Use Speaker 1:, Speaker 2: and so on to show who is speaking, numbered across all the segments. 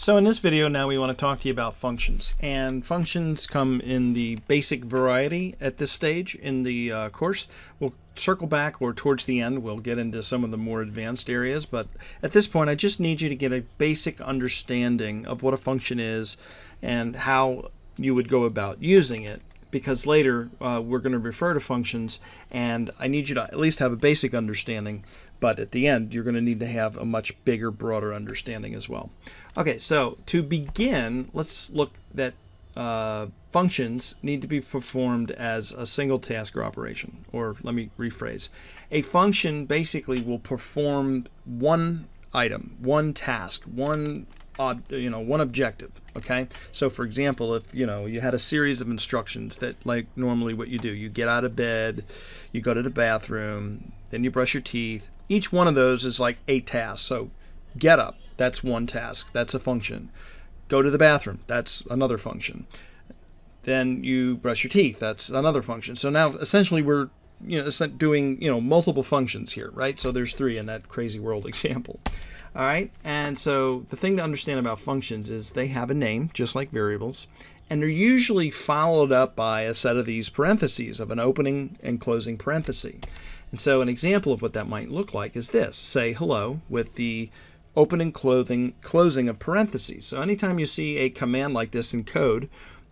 Speaker 1: So in this video now we want to talk to you about functions and functions come in the basic variety at this stage in the uh, course. We'll circle back or towards the end we'll get into some of the more advanced areas but at this point I just need you to get a basic understanding of what a function is and how you would go about using it because later uh, we're going to refer to functions and I need you to at least have a basic understanding but at the end you're going to need to have a much bigger broader understanding as well. Okay so to begin let's look that uh, functions need to be performed as a single task or operation or let me rephrase. A function basically will perform one item one task one you know one objective okay so for example if you know you had a series of instructions that like normally what you do you get out of bed you go to the bathroom then you brush your teeth each one of those is like a task. So get up, that's one task, that's a function. Go to the bathroom, that's another function. Then you brush your teeth, that's another function. So now essentially we're you know doing you know multiple functions here, right? So there's three in that crazy world example. All right, and so the thing to understand about functions is they have a name, just like variables, and they're usually followed up by a set of these parentheses of an opening and closing parenthesis. And so an example of what that might look like is this. Say hello with the opening clothing, closing of parentheses. So anytime you see a command like this in code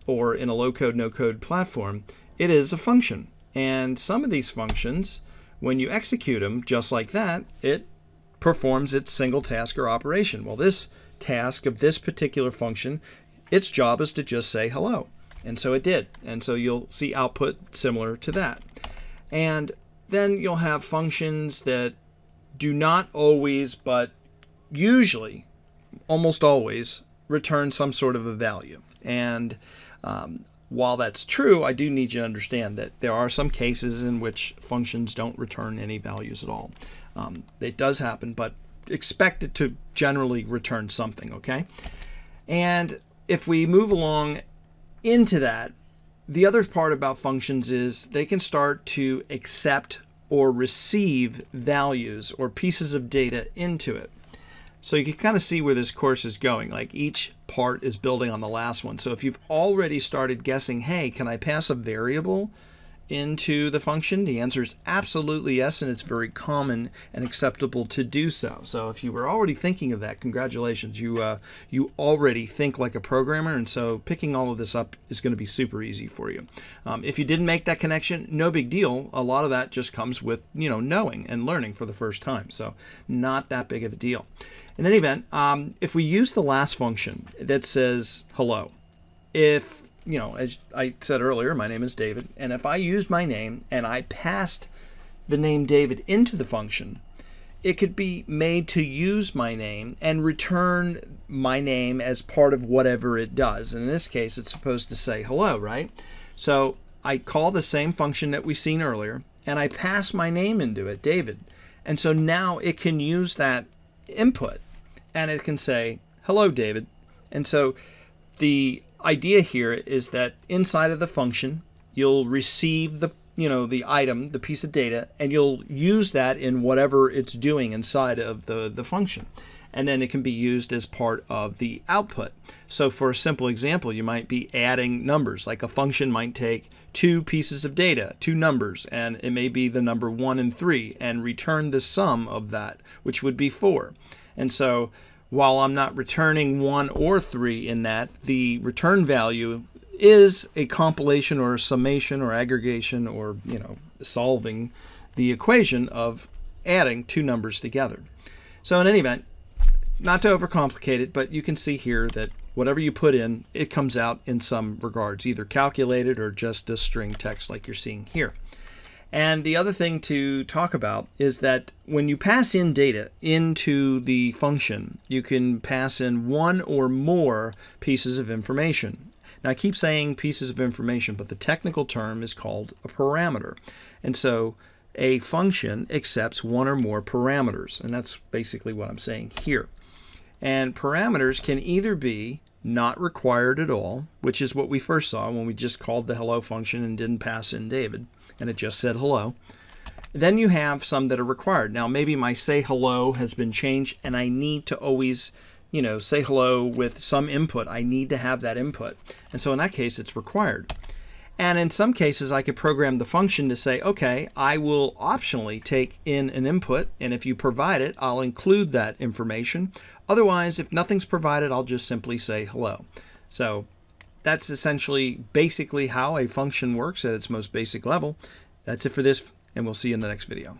Speaker 1: or in a low code, no code platform, it is a function. And some of these functions, when you execute them just like that, it performs its single task or operation. Well, this task of this particular function, its job is to just say hello. And so it did. And so you'll see output similar to that. And then you'll have functions that do not always, but usually, almost always, return some sort of a value. And um, while that's true, I do need you to understand that there are some cases in which functions don't return any values at all. Um, it does happen, but expect it to generally return something, okay? And if we move along into that, the other part about functions is they can start to accept or receive values or pieces of data into it. So you can kind of see where this course is going. Like each part is building on the last one. So if you've already started guessing, hey, can I pass a variable into the function? The answer is absolutely yes, and it's very common and acceptable to do so. So if you were already thinking of that, congratulations. You, uh, you already think like a programmer, and so picking all of this up is going to be super easy for you. Um, if you didn't make that connection, no big deal. A lot of that just comes with, you know, knowing and learning for the first time. So not that big of a deal. In any event, um, if we use the last function that says hello, if you know, as I said earlier, my name is David, and if I used my name and I passed the name David into the function, it could be made to use my name and return my name as part of whatever it does. And in this case, it's supposed to say hello, right? So I call the same function that we seen earlier, and I pass my name into it, David. And so now it can use that input, and it can say, hello, David. And so the idea here is that inside of the function, you'll receive the you know the item, the piece of data, and you'll use that in whatever it's doing inside of the, the function. And then it can be used as part of the output. So for a simple example, you might be adding numbers. Like a function might take two pieces of data, two numbers, and it may be the number one and three, and return the sum of that, which would be four. And so while I'm not returning one or three in that, the return value is a compilation or a summation or aggregation or, you know, solving the equation of adding two numbers together. So in any event, not to overcomplicate it, but you can see here that whatever you put in, it comes out in some regards, either calculated or just a string text like you're seeing here. And the other thing to talk about is that when you pass in data into the function, you can pass in one or more pieces of information. Now I keep saying pieces of information, but the technical term is called a parameter. And so a function accepts one or more parameters, and that's basically what I'm saying here. And parameters can either be not required at all, which is what we first saw when we just called the hello function and didn't pass in David and it just said hello. Then you have some that are required. Now maybe my say hello has been changed and I need to always you know, say hello with some input. I need to have that input. And so in that case, it's required. And in some cases, I could program the function to say, okay, I will optionally take in an input, and if you provide it, I'll include that information. Otherwise, if nothing's provided, I'll just simply say hello. So that's essentially basically how a function works at its most basic level. That's it for this, and we'll see you in the next video.